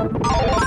Oh!